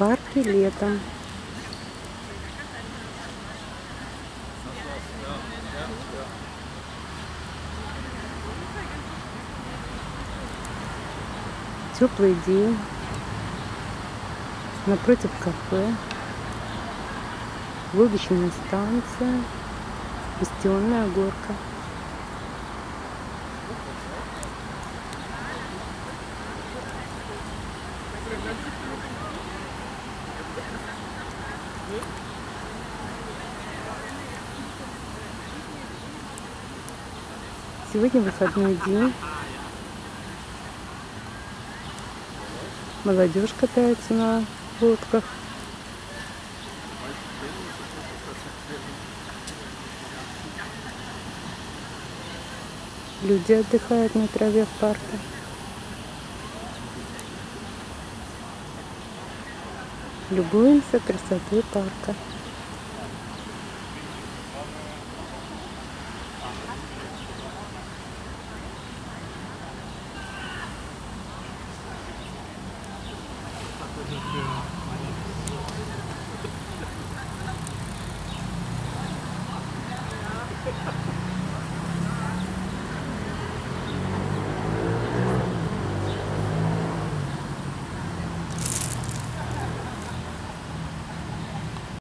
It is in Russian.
парке летом. Теплый день. Напротив кафе. Лодочная станция. Бастионная горка. Сегодня выходной день. Молодежь катается на лодках. Люди отдыхают на траве в парке. Любуемся красотой парка.